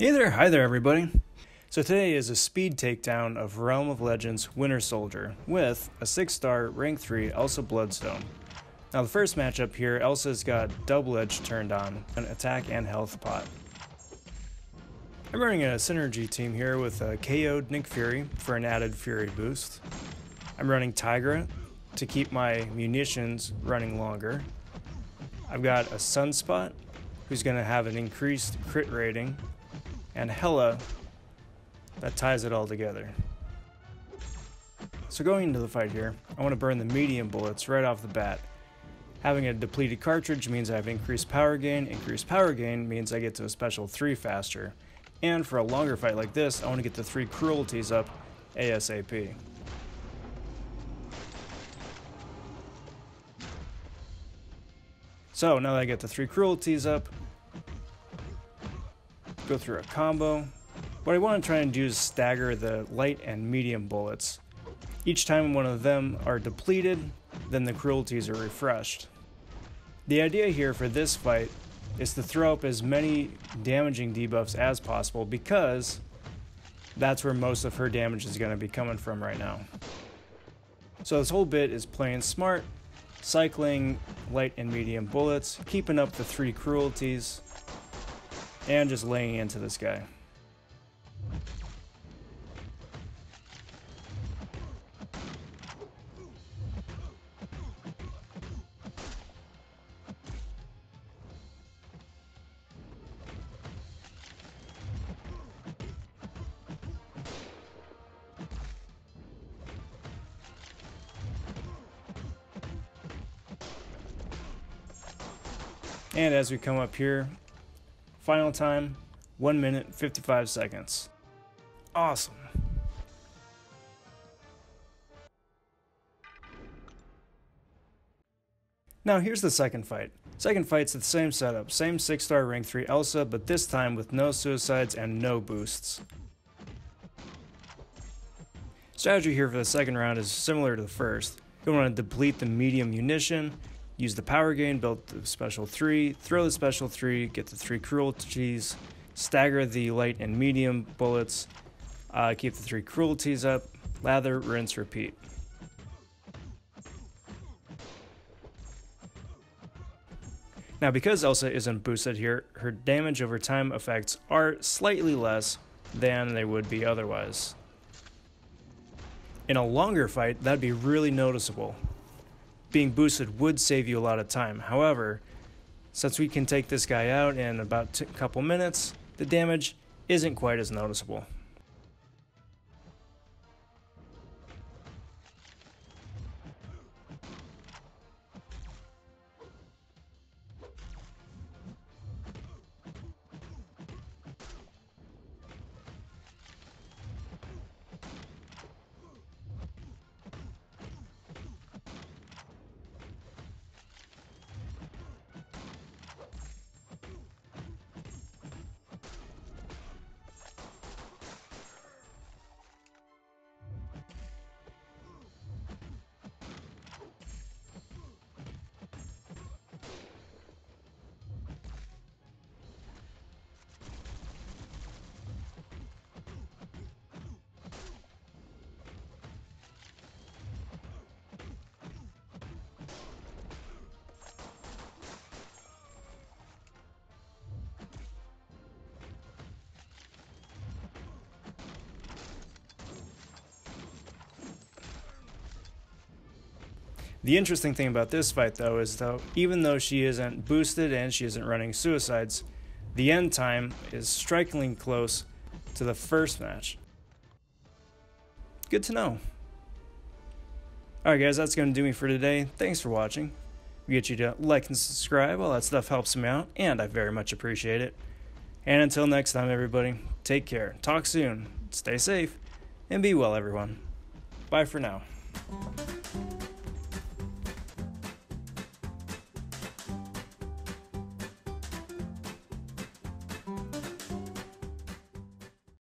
Hey there, hi there, everybody. So today is a speed takedown of Realm of Legends Winter Soldier with a 6 star rank 3 Elsa Bloodstone. Now, the first matchup here, Elsa's got double edge turned on, an attack and health pot. I'm running a synergy team here with uh, a KO'd Nick Fury for an added Fury boost. I'm running Tigra to keep my munitions running longer. I've got a Sunspot who's going to have an increased crit rating, and Hela that ties it all together. So going into the fight here, I want to burn the medium bullets right off the bat. Having a depleted cartridge means I have increased power gain, increased power gain means I get to a special 3 faster. And for a longer fight like this, I want to get the 3 cruelties up ASAP. So now that I get the 3 cruelties up, go through a combo. What I want to try and do is stagger the light and medium bullets. Each time one of them are depleted, then the cruelties are refreshed. The idea here for this fight is to throw up as many damaging debuffs as possible because that's where most of her damage is going to be coming from right now. So this whole bit is playing smart, cycling light and medium bullets, keeping up the three cruelties, and just laying into this guy. And as we come up here, Final time, 1 minute 55 seconds. Awesome. Now here's the second fight. Second fight's the same setup, same 6 star rank 3 Elsa, but this time with no suicides and no boosts. Strategy here for the second round is similar to the first. You want to deplete the medium munition, use the power gain, build the special 3, throw the special 3, get the 3 cruelties, stagger the light and medium bullets, uh, keep the 3 cruelties up, lather, rinse, repeat. Now because Elsa isn't boosted here, her damage over time effects are slightly less than they would be otherwise. In a longer fight, that'd be really noticeable, being boosted would save you a lot of time. However, since we can take this guy out in about a couple minutes, the damage isn't quite as noticeable. The interesting thing about this fight, though, is though even though she isn't boosted and she isn't running suicides, the end time is strikingly close to the first match. Good to know. Alright guys, that's going to do me for today. Thanks for watching. We get you to like and subscribe. All that stuff helps me out, and I very much appreciate it. And until next time, everybody, take care. Talk soon. Stay safe. And be well, everyone. Bye for now.